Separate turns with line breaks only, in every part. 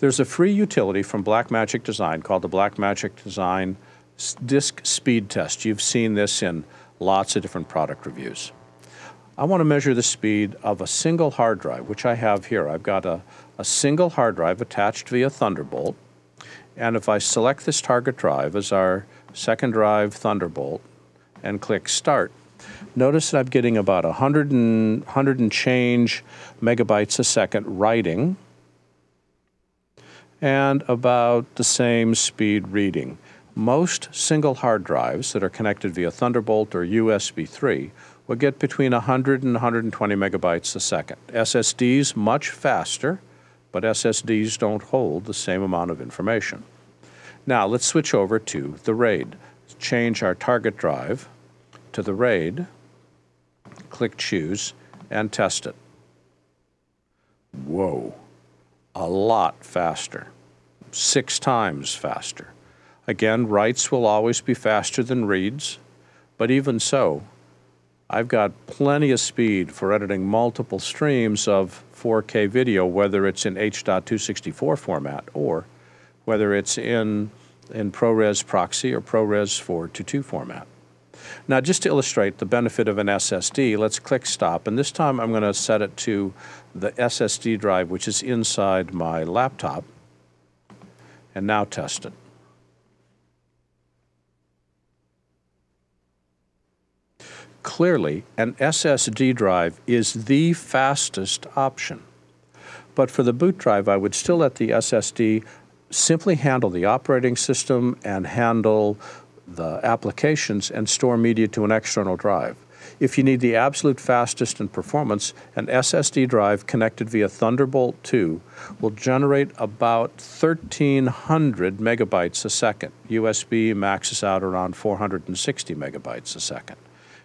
There's a free utility from Blackmagic Design called the Blackmagic Design Disk Speed Test. You've seen this in lots of different product reviews. I want to measure the speed of a single hard drive, which I have here. I've got a, a single hard drive attached via Thunderbolt. And if I select this target drive as our second drive Thunderbolt and click Start, notice that I'm getting about 100 and, 100 and change megabytes a second writing and about the same speed reading. Most single hard drives that are connected via Thunderbolt or USB 3 will get between 100 and 120 megabytes a second. SSDs much faster, but SSDs don't hold the same amount of information. Now let's switch over to the RAID. Change our target drive to the RAID, click Choose, and test it. Whoa, a lot faster, six times faster. Again, writes will always be faster than reads, but even so, I've got plenty of speed for editing multiple streams of 4K video, whether it's in H.264 format or whether it's in, in ProRes Proxy or ProRes 422 format. Now, just to illustrate the benefit of an SSD, let's click Stop, and this time I'm going to set it to the SSD drive, which is inside my laptop, and now test it. Clearly, an SSD drive is the fastest option. But for the boot drive, I would still let the SSD simply handle the operating system and handle the applications and store media to an external drive. If you need the absolute fastest in performance, an SSD drive connected via Thunderbolt 2 will generate about 1,300 megabytes a second. USB maxes out around 460 megabytes a second.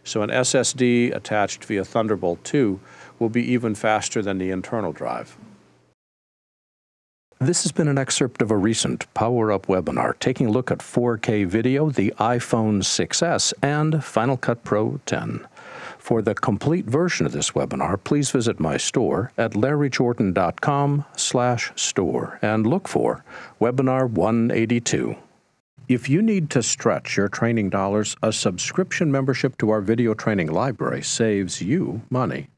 So an SSD attached via Thunderbolt 2 will be even faster than the internal drive. This has been an excerpt of a recent Power Up webinar taking a look at 4K video, the iPhone 6s, and Final Cut Pro 10. For the complete version of this webinar, please visit my store at larryjordan.com slash store and look for Webinar 182. If you need to stretch your training dollars, a subscription membership to our video training library saves you money.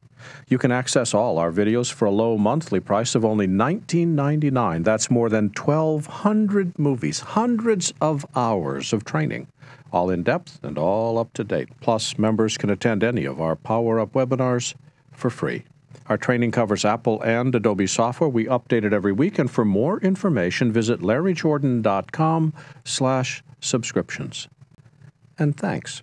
You can access all our videos for a low monthly price of only $19.99. That's more than 1,200 movies, hundreds of hours of training, all in depth and all up to date. Plus, members can attend any of our Power Up webinars for free. Our training covers Apple and Adobe software. We update it every week, and for more information, visit larryjordan.com slash subscriptions. And thanks.